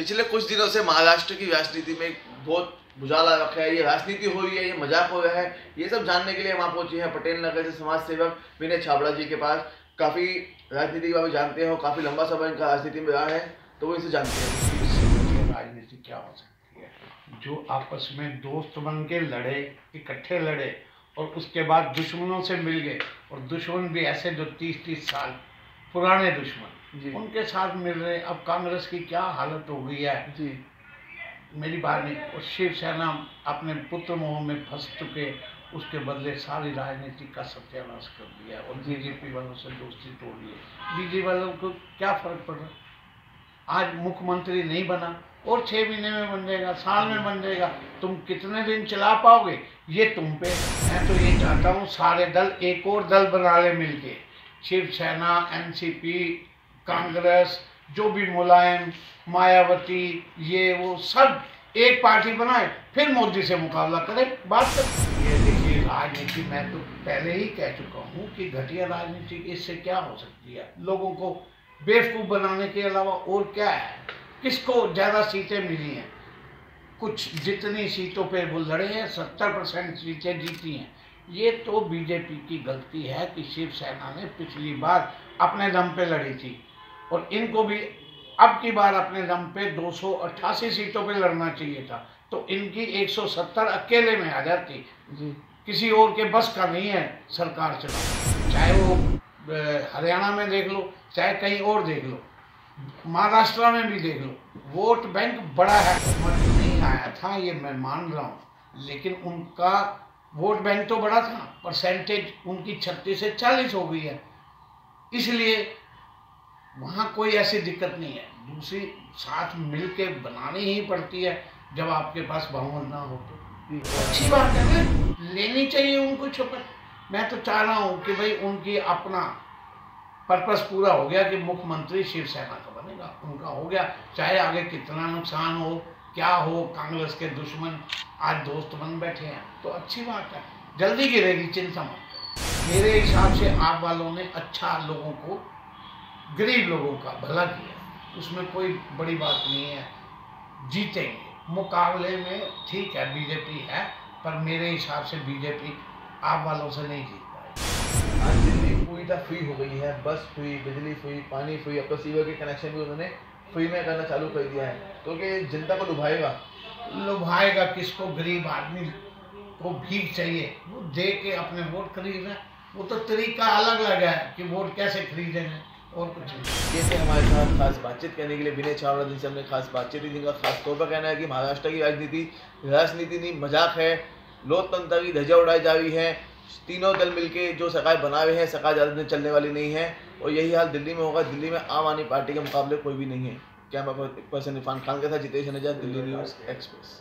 पिछले कुछ दिनों से महाराष्ट्र की राजनीति में बहुत बुझाला रखा है, ये राजनीति हो रही है, ये मज़ाक हो रहा है, ये सब जानने के लिए हम आप पहुँचे हैं पटेल नगर से समाज सेवक विनय छाबड़ा जी के पास। काफ़ी राजनीति के बारे में जानते हैं और काफ़ी लंबा समय इनका राजनीति में रहा है तो वो इसे जानते हैं। राजनीति क्या हो सकती है? जो आपस में दोस्त बन के लड़े, इकट्ठे लड़े और उसके बाद दुश्मनों से मिल गए, और दुश्मन भी ऐसे जो तीस तीस साल पुराने जी। दुश्मन उनके साथ मिल रहे अब कांग्रेस की क्या हालत हो गई है? जी। मेरी बात नहीं और शिवसेना अपने पुत्र मोह में फंस चुके उसके बदले सारी राजनीति का सत्यानाश कर दिया और बीजेपी वालों से दोस्ती तोड़ ली। बीजेपी वालों को क्या फ़र्क पड़? रहा आज मुख्यमंत्री नहीं बना और छह महीने में बन जाएगा साल में बन जाएगा। तुम कितने दिन चला पाओगे? ये तुम पे। मैं तो ये चाहता हूँ सारे दल एक और दल बना ले मिलके। शिवसेना एनसीपी कांग्रेस, जो भी मुलायम, मायावती, ये, वो सब एक पार्टी बनाए, फिर मोदी से मुकाबला करे, बात कर। ये देखिए, राजनीति मैं तो पहले ही कह चुका हूँ कि घटिया राजनीति इससे क्या हो सकती है? लोगों को बेवकूफ़ बनाने के अलावा और क्या है? किसको ज़्यादा सीटें मिली हैं? कुछ जितनी सीटों पे वो लड़े हैं, सत्तर परसेंट सीटें जीती हैं। ये तो बीजेपी की गलती है कि शिवसेना ने पिछली बार अपने दम पे लड़ी थी। और इनको भी अब की बार अपने दम पे 288 सीटों पे लड़ना चाहिए था। तो इनकी 170 अकेले में आ जाती। किसी और के बस का नहीं है सरकार चलाना। चाहे वो हरियाणा में देख लो चाहे कहीं और देख लो महाराष्ट्र में भी देख लो वोट बैंक बड़ा है। नहीं आया था ये मैं मान रहा हूँ। लेकिन उनका वोट बैंक तो बड़ा था परसेंटेज उनकी छत्तीस से चालीस हो गई है। इसलिए वहाँ कोई ऐसी दिक्कत नहीं है। दूसरी, साथ मिल के बनानी ही पड़ती है, जब आपके पास बहुमत ना हो तो। अच्छी बात है ना, लेनी चाहिए उनको शपथ। मैं तो चाह रहा हूँ कि भाई उनकी अपना पर्पस पूरा हो गया कि मुख्यमंत्री शिवसेना का बनेगा, उनका हो गया, चाहे आगे कितना नुकसान हो क्या हो कांग्रेस के दुश्मन आज दोस्त बन बैठे हैं? तो अच्छी बात है। जल्दी गिरेगी, चिंता मत मेरे हिसाब से आप वालों ने अच्छा लोगों को, गरीब लोगों का भला किया। उसमें कोई बड़ी बात नहीं है। जीतेंगे। मुकाबले में ठीक है, बीजेपी है, पर मेरे हिसाब से बीजेपी आप वालों से नहीं जीत पाएगी। आज दिल्ली पूरी तरह फ्री हो गई है। बस फ्री बिजली फ्री पानी फ्री अब तो सीवर के कनेक्शन भी उन्होंने फ्री में करना चालू कर दिया है। तो कि जनता को लुभाएगा? लुभाएगा किसको? गरीब आदमी को भीख चाहिए। वो दे के अपने वोट खरीद रहे वो तो तरीका अलग अलग है कि वोट कैसे खरीदेंगे और कुछ नहीं। थे हमारे साथ खास बातचीत करने के लिए विनय छावड़ा जिनसे हमने खास बातचीत की जिनका खास तौर पर कहना है कि महाराष्ट्र की राजनीति राजनीति नहीं मज़ाक है। लोकतंत्र की ध्वजा उड़ाई जा रही है। तीनों दल मिलके जो सरकार बना हुए हैं सरकार ज़्यादा दिन चलने वाली नहीं है और यही हाल दिल्ली में होगा। दिल्ली में आम आदमी पार्टी के मुकाबले कोई भी नहीं है। कैमरा पर्सन इरफान खान के साथ जितेश नज़र दिल्ली न्यूज़ एक्सप्रेस